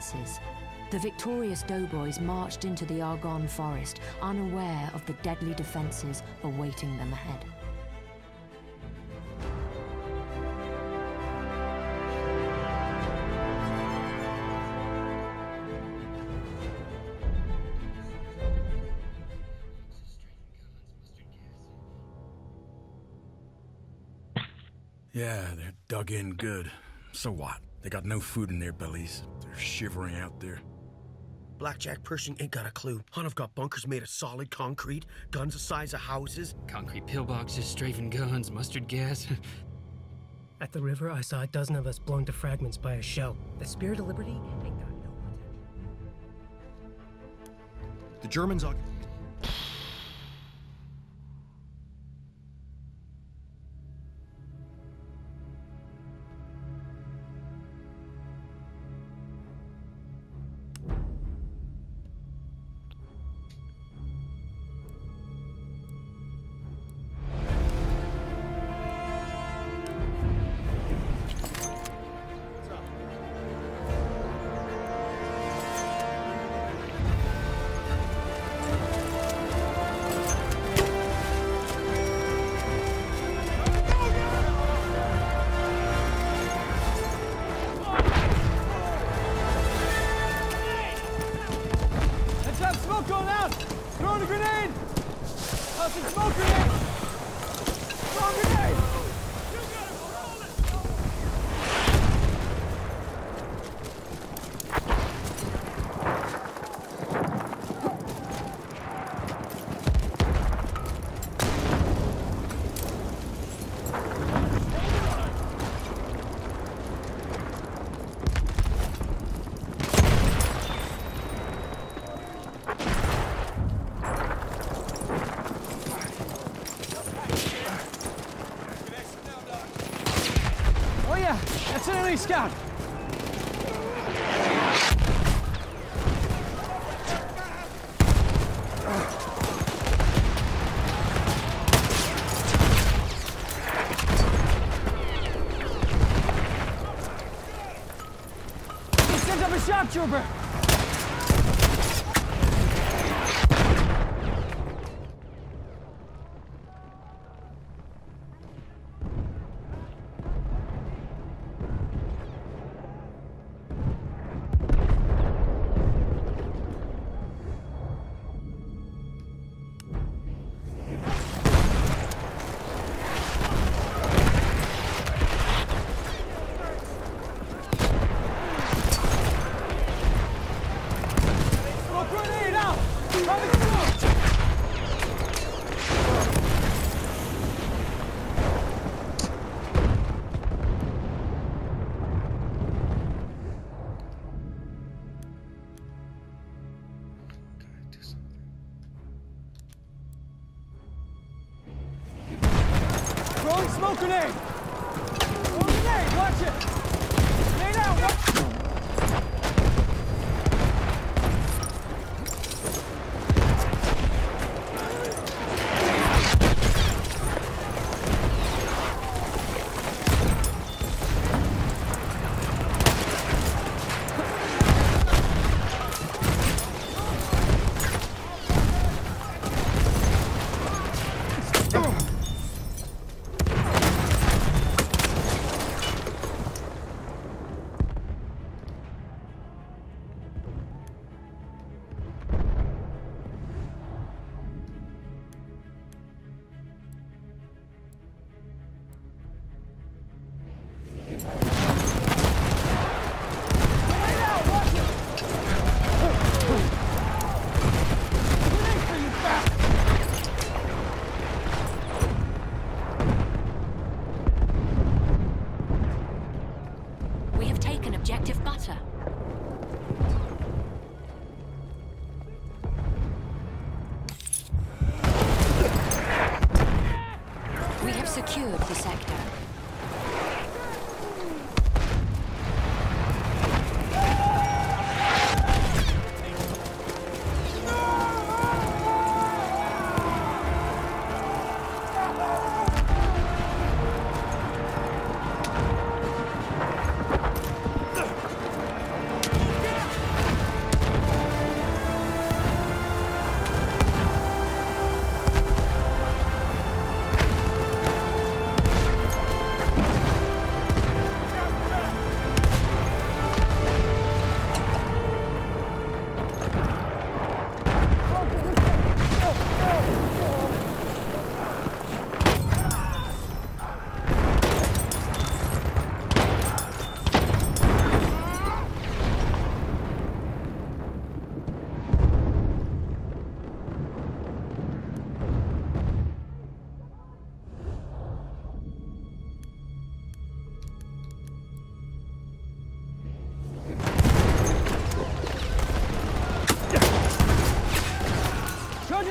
defenses. The victorious doughboys marched into the Argonne forest, unaware of the deadly defenses awaiting them ahead. Yeah, they're dug in good. So what? They got no food in their bellies. They're shivering out there. Blackjack Pershing ain't got a clue. Hun've got bunkers made of solid concrete, guns the size of houses. Concrete pillboxes, strafing guns, mustard gas. At the river, I saw a dozen of us blown to fragments by a shell. The Spirit of Liberty ain't got no The Germans are. Sent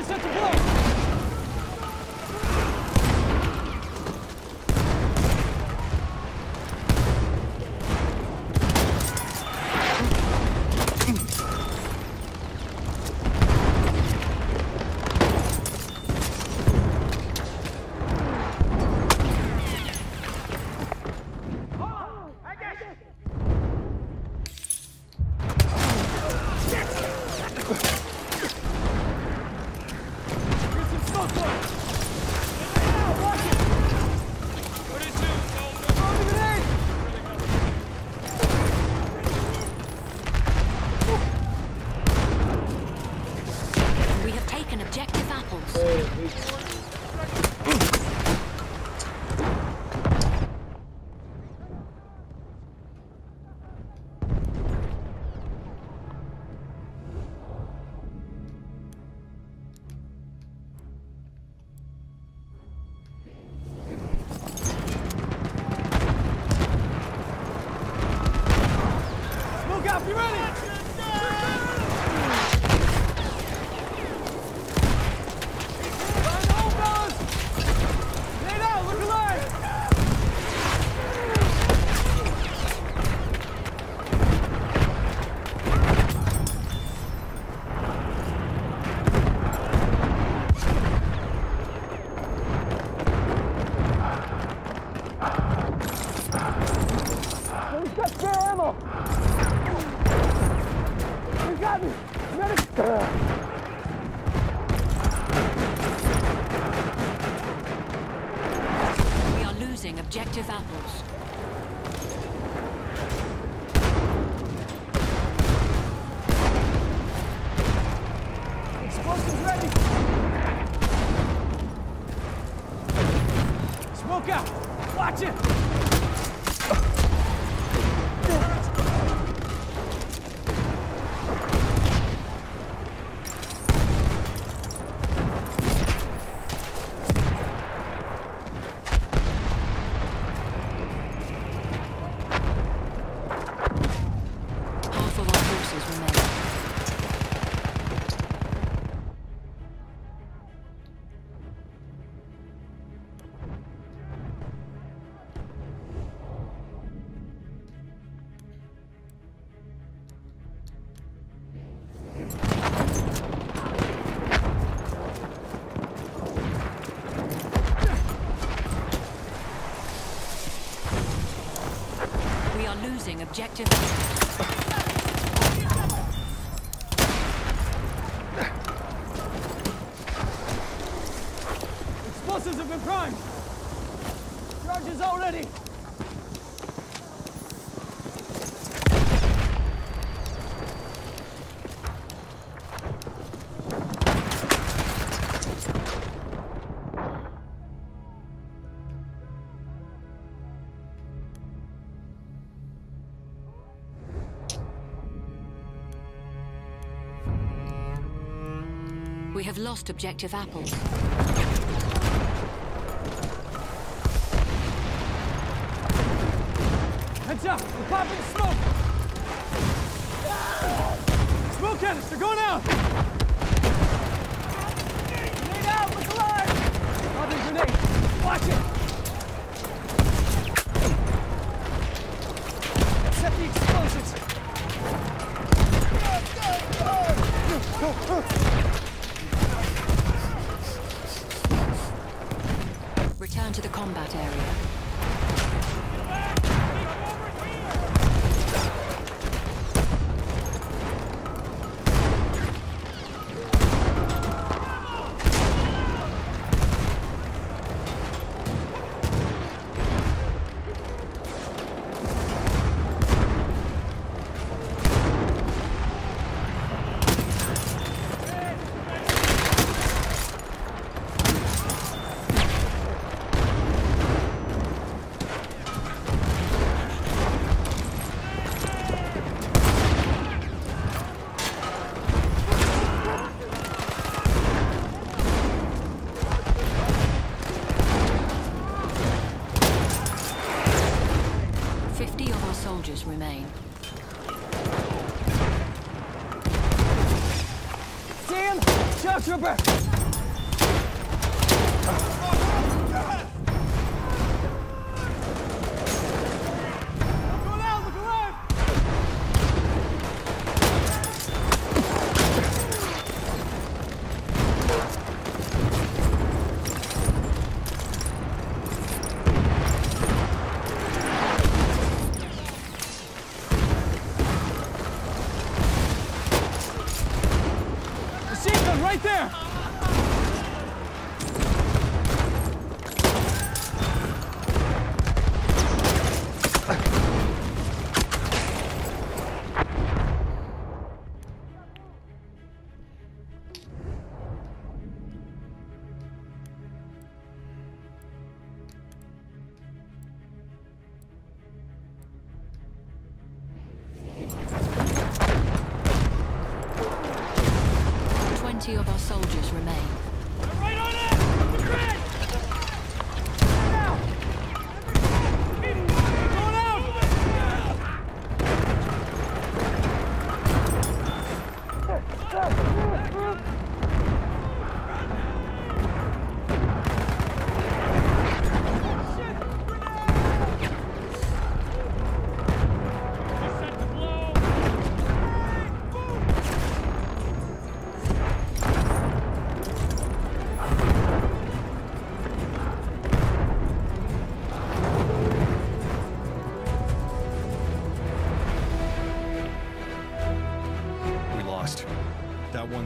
sets a blow. Objective. lost objective Apple. Heads up! We're popping smoke! Ah! Smoke canister, going out! Grenade out! Look alive! Other grenade! Watch it!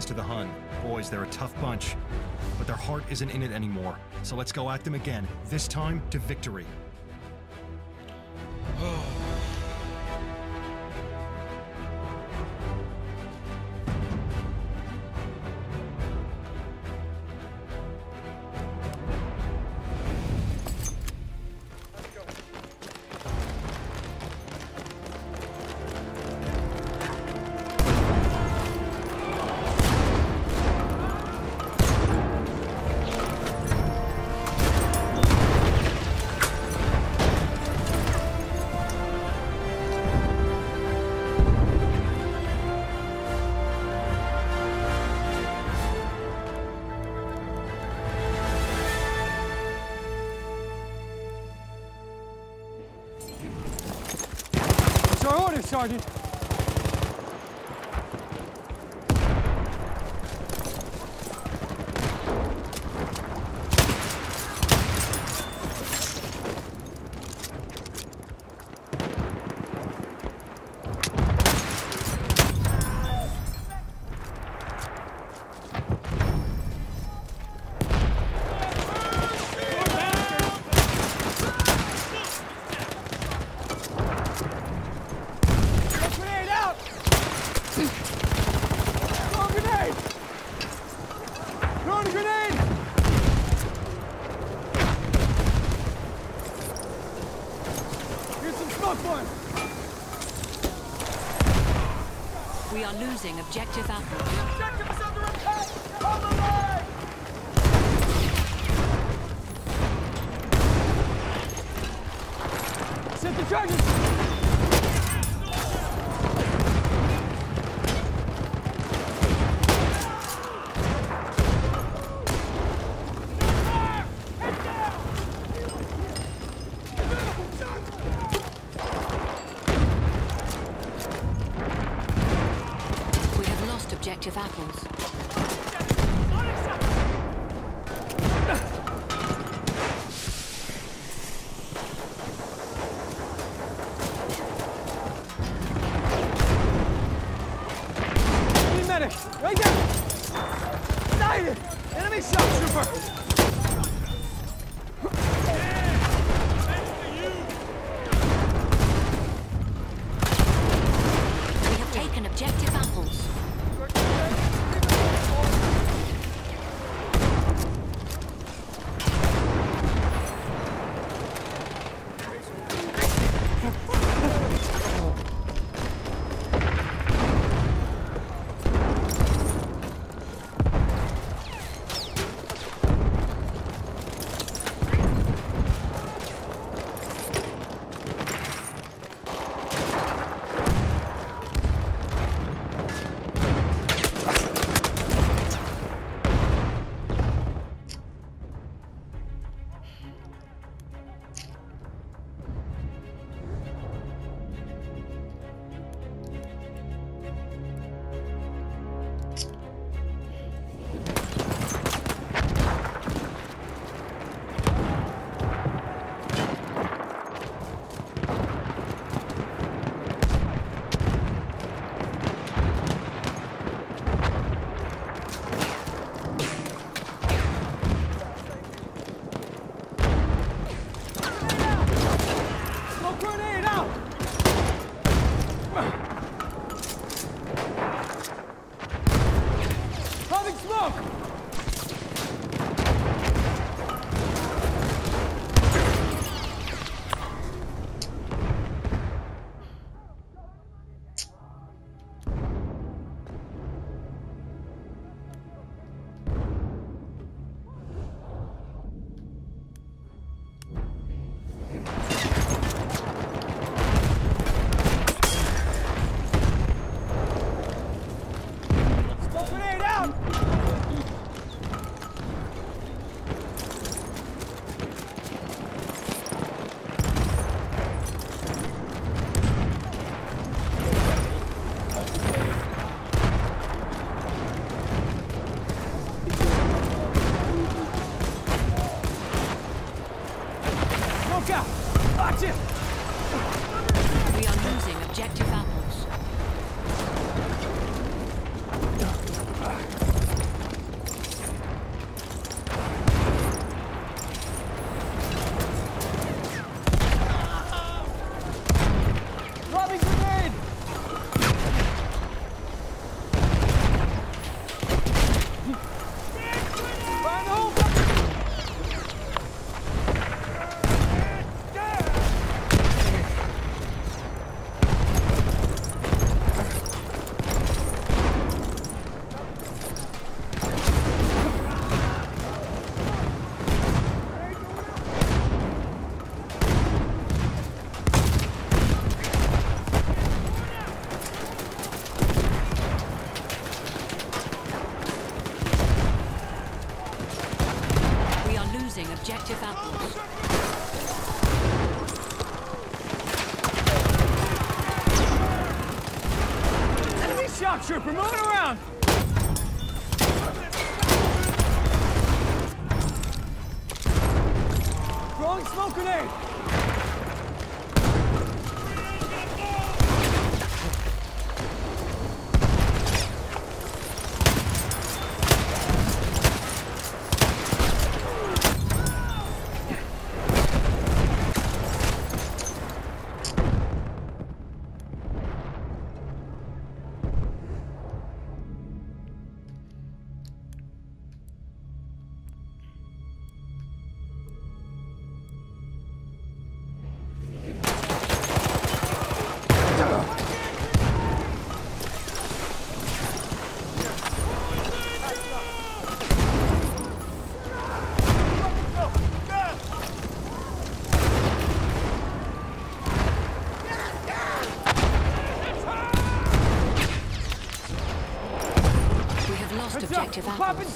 To the Hun. Boys, they're a tough bunch. But their heart isn't in it anymore. So let's go at them again, this time to victory. Our orders, Sergeant. Grenade out! Throw a grenade! Throwing a grenade! Here's some smoke for him! Are objective. Objective is under attack! On the! Set the charges!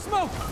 Smoke!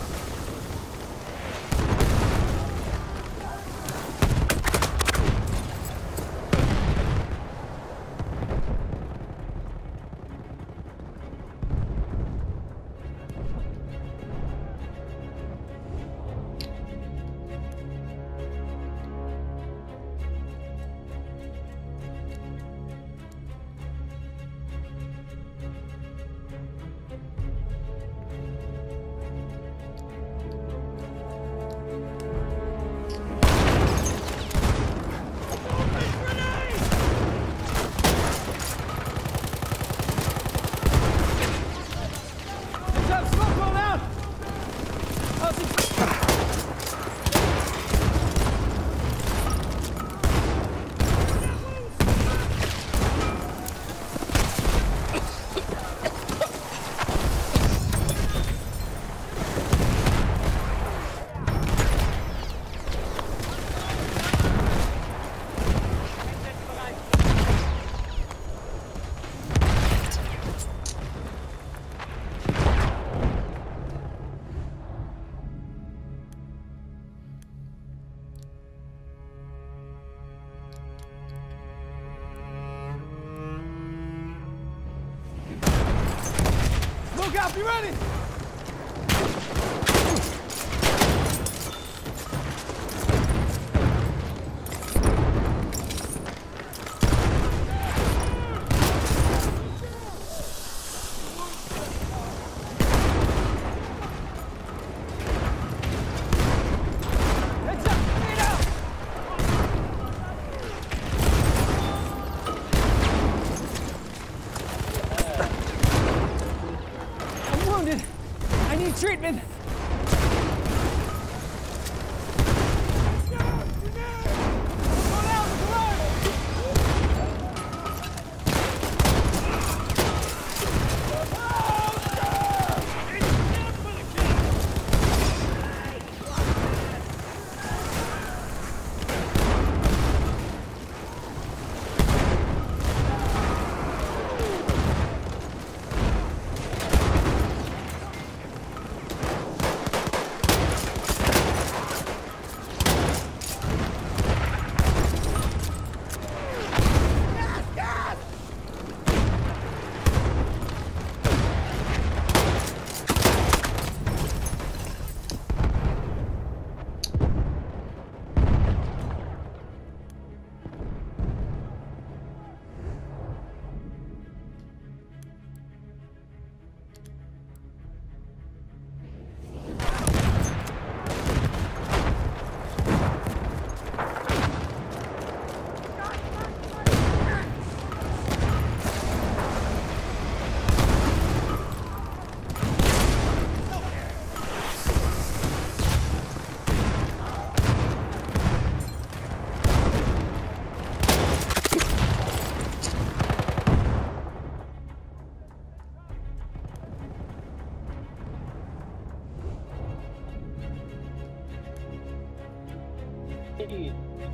Is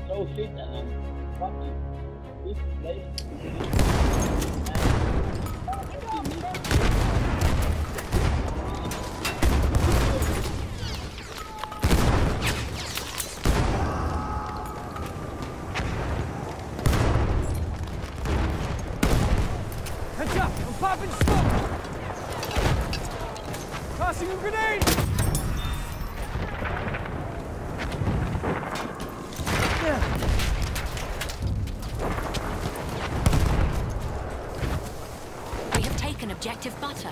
so fit and I'm fucking this place to. Objective butter.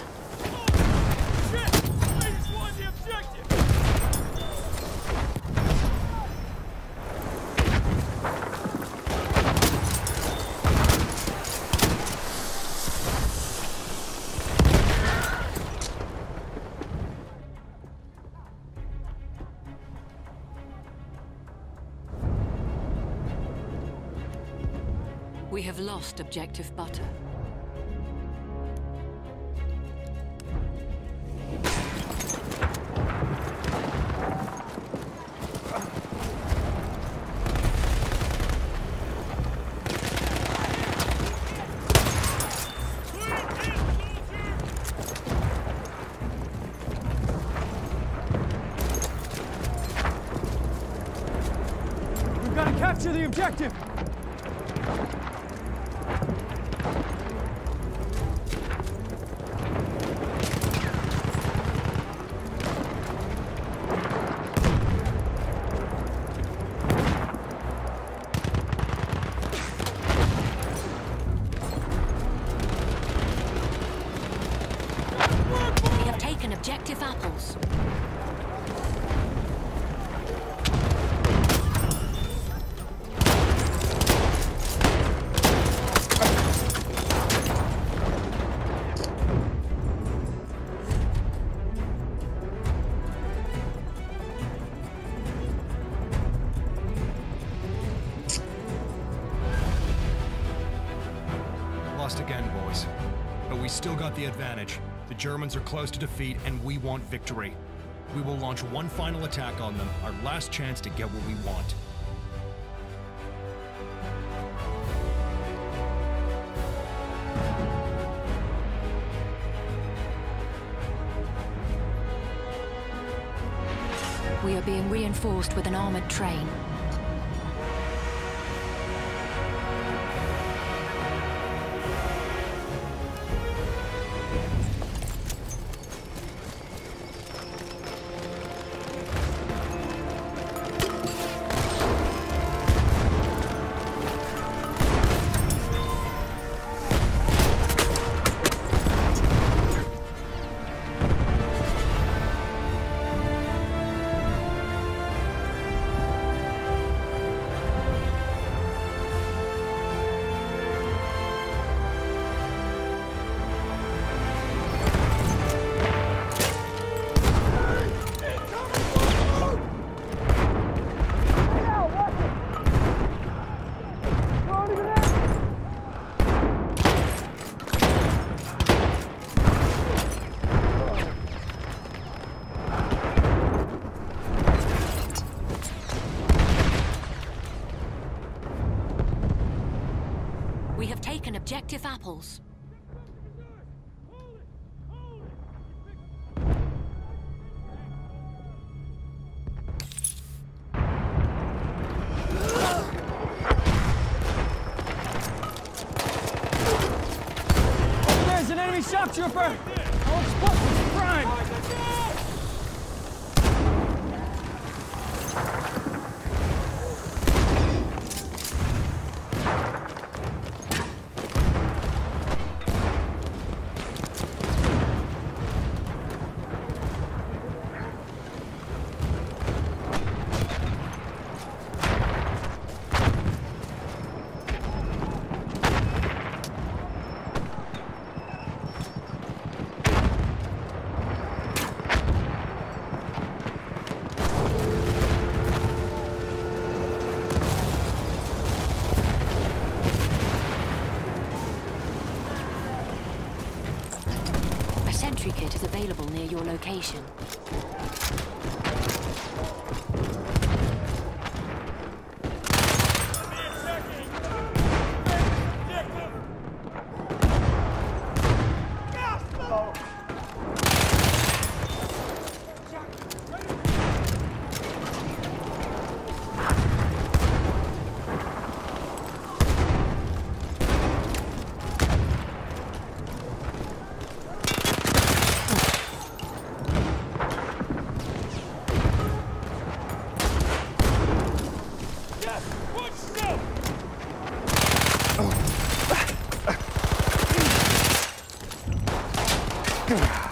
We have lost objective butter. Objective! Are close to defeat, and we want victory. We will launch one final attack on them, our last chance to get what we want. We are being reinforced with an armored train. Objective apples. Location. I'm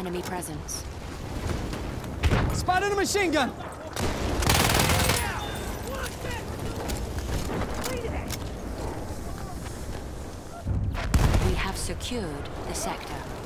enemy presence. Spotted a machine gun! We have secured the sector.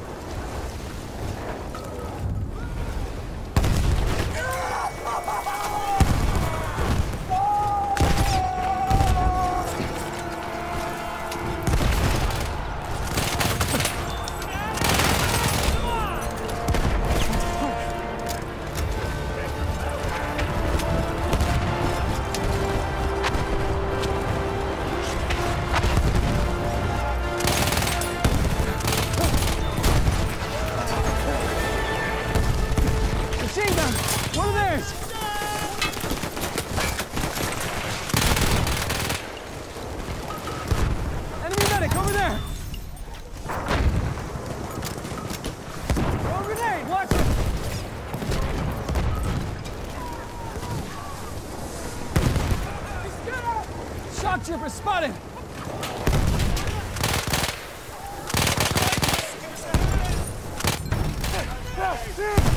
Stormtrooper spotted! Yeah.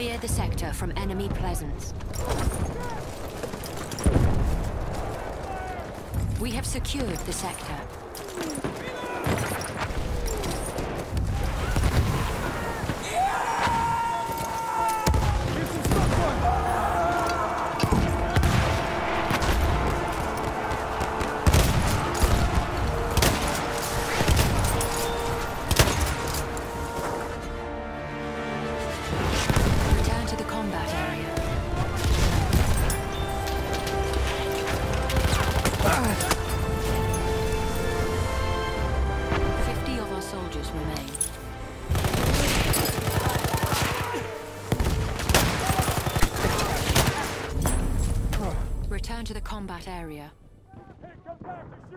Clear the sector from enemy presence. We have secured the sector.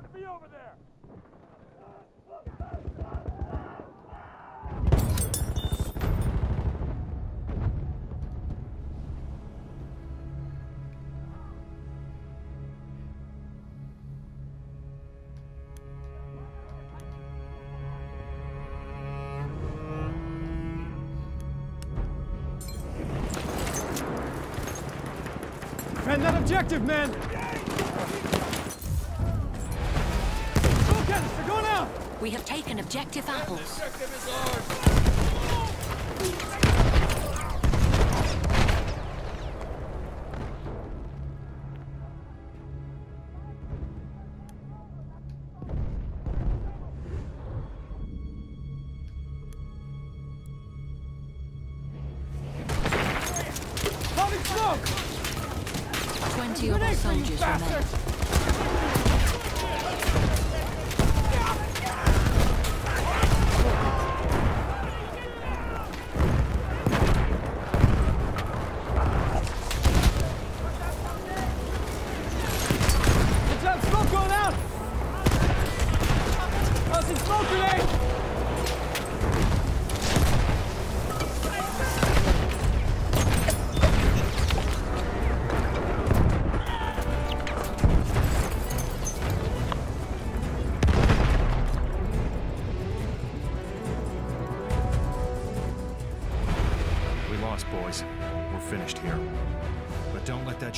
should be over there. Defend that objective, man! Taken apples.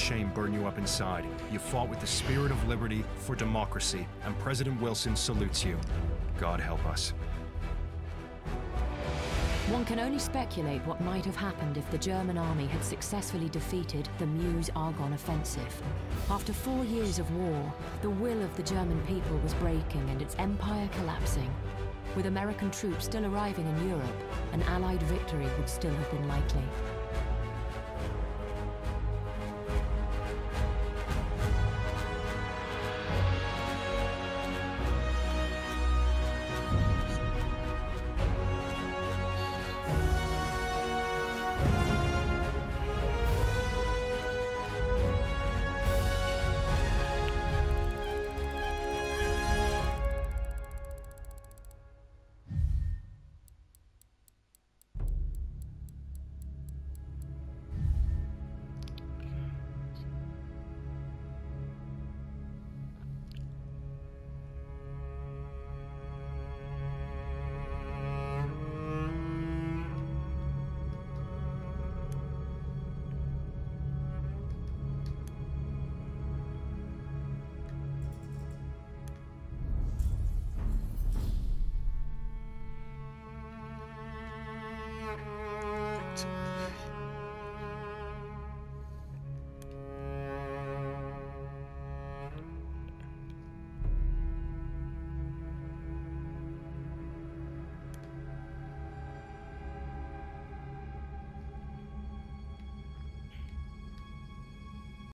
Shame burn you up inside. You fought with the spirit of liberty for democracy, and President Wilson salutes you. God help us. One can only speculate what might have happened if the German army had successfully defeated the Meuse-Argonne offensive. After four years of war, the will of the German people was breaking and its empire collapsing. With American troops still arriving in Europe, an Allied victory would still have been likely.